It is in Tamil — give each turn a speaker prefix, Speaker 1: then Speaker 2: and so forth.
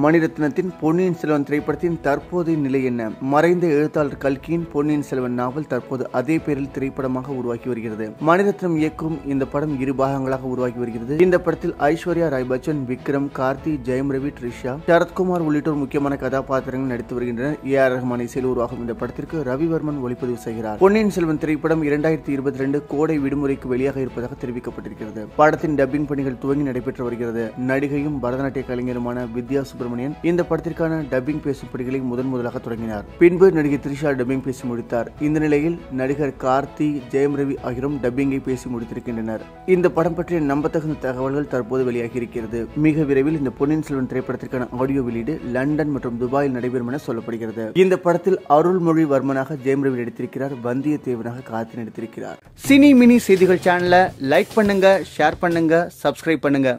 Speaker 1: மணிரத்னத்தின் பொன்னியின் செல்வன் திரைப்படத்தின் தற்போதைய நிலை என்ன? மறைந்த எழுத்தாளர் கல்கியின் பொன்னியின் செல்வன் நாவல் தற்போது அதே பேரில் திரைப்படமாக உருவாக்கி வருகிறது. மணிரத்னம் இயக்கும் இந்த படம் இரு பாகங்களாக உருவாகி வருகிறது. இந்த படத்தில் ஐஸ்வர்யா ராய் பச்சன் விக்ரம் கார்த்தி ஜெயம் ரவி ட்ரிஷா சரத்குமார் உள்ளிட்டோர் முக்கியமான கதாபாத்திரங்கள் நடித்து வருகின்றனர். ஏ ஆர் ரஹ்மான் இசையில் உருவாகும் இந்த படத்திற்கு ரவிவர்மன் ஒளிப்பதிவு செய்கிறார். பொன்னியின் செல்வன் திரைப்படம் இரண்டாயிரத்தி இருபத்தி ரெண்டு கோடை விடுமுறைக்கு வெளியாக இருப்பதாக தெரிவிக்கப்பட்டிருக்கிறது. படத்தின் டப்பிங் பணிகள் துவங்கி நடைபெற்று வருகிறது. நடிகையும் பரதநாட்டிய கலைஞருமான வித்யா சுப்பிரமணியன். இந்த படத்திற்கான டப்பிங் பேசும் பணிகளை முதன் முதலாக தொடங்கினார். பின்பு நடிகை த்ரிஷா டப்பிங் பேசி முடித்தார். இந்த நிலையில் நடிகர் கார்த்தி ஜெயம் ரவி ஆகியோரும் டப்பிங்கை பேசி முடித்திருக்கின்றனர். இந்த படம் பற்றிய நம்பத்தகுந்த தகவல்கள் தற்போது வெளியாகி இருக்கிறது மிக விரைவில் இந்த பொன்னியின் செல்வன் திரைப்படத்திற்கான ஆடியோ வெளியீடு லண்டன் மற்றும் துபாயில் நடைபெறும் என சொல்லப்படுகிறது. இந்த படத்தில் அருள்மொழி வர்மனாக ஜெயம் ரவி நடித்திருக்கிறார். வந்தியத்தேவனாக கார்த்தி நடித்திருக்கிறார். சினி மினி செய்திகள் சேனலை லைக் பண்ணுங்க ஷேர் பண்ணுங்க சப்ஸ்கிரைப் பண்ணுங்க.